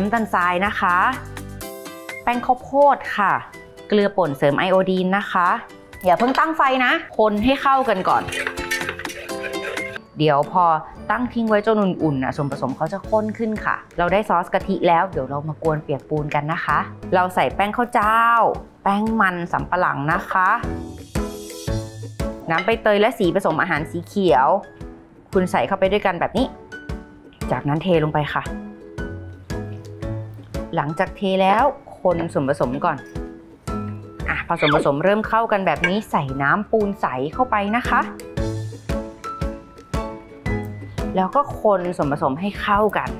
น้ำตาลทรายนะคะ แป้งข้าวโพดค่ะ เกลือป่นเสริมไอโอดีนนะคะ อย่าเพิ่งตั้งไฟนะ คนให้เข้ากันก่อน เดี๋ยวพอตั้งทิ้งไว้จนอุ่นๆนะส่วนผสมเขาจะข้นขึ้นค่ะ เราได้ซอสกะทิแล้วเดี๋ยวเรามากวนเปียกปูนกันนะคะ เราใส่แป้งข้าวเจ้า แป้งมันสำปะหลังนะคะ น้ำใบเตยและสีผสมอาหารสีเขียว คุณใส่เข้าไปด้วยกันแบบนี้ จากนั้นเทลงไปค่ะ หลังจากเทแล้วคนส่วนผสมก่อนอะพอส่วนผสมเริ่มเข้ากันแบบนี้ใส่น้ำปูนใสเข้าไปนะคะ แล้วก็คนส่วนผสมให้เข้ากัน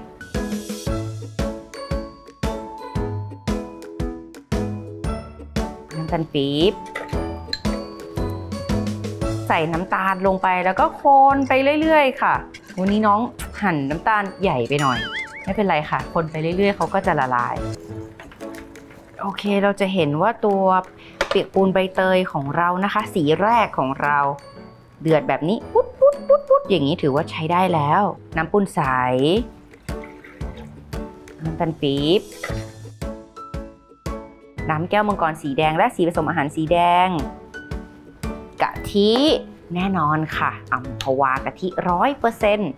น้ำตาลปี๊บใส่น้ำตาลลงไปแล้วก็คนไปเรื่อย ๆ ค่ะ วันนี้น้องหั่นน้ำตาลใหญ่ไปหน่อย ไม่เป็นไรค่ะ คนไปเรื่อยๆเขาก็จะละลาย โอเคเราจะเห็นว่าตัวเปียกปูนใบเตยของเรานะคะ สีแรกของเรา เดือดแบบนี้ปุ๊ดปุ๊ดปุ๊ดปุ๊ดอย่างนี้ถือว่าใช้ได้แล้ว น้ำปูนใสน้ำตาลปี๊บน้ำแก้วมังกรสีแดงและสีผสมอาหารสีแดง กะทิแน่นอนค่ะอัมพวากะทิร้อยเปอร์เซ็นต์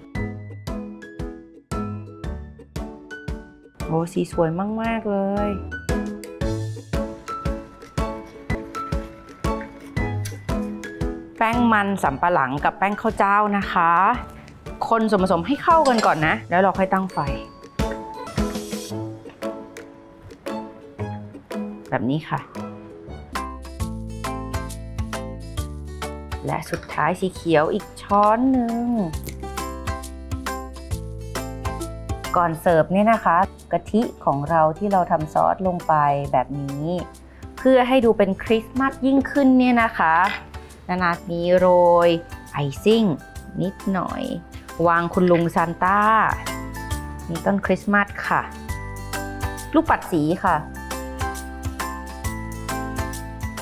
อ้สีสวยมาก ๆ เลย แป้งมันสำปะหลังกับแป้งข้าวเจ้านะคะ คนส่วนผสมให้เข้ากันก่อนนะ แล้วเราค่อยตั้งไฟ แบบนี้ค่ะ และสุดท้ายสีเขียวอีกช้อนหนึ่ง ก่อนเสิร์ฟเนี่ยนะคะกะทิของเราที่เราทำซอสลงไปแบบนี้ เพื่อให้ดูเป็นคริสต์มาสยิ่งขึ้นเนี่ยนะคะนานามีโรยไอซิ่งนิดหน่อย วางคุณลุงซานต้ามีต้นคริสต์มาสค่ะ ลูกปัดสีค่ะ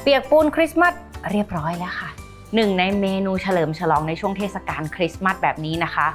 เปียกปูนคริสต์มาสเรียบร้อยแล้วค่ะหนึ่งในเมนูเฉลิมฉลองในช่วงเทศกาลคริสต์มาสแบบนี้นะคะ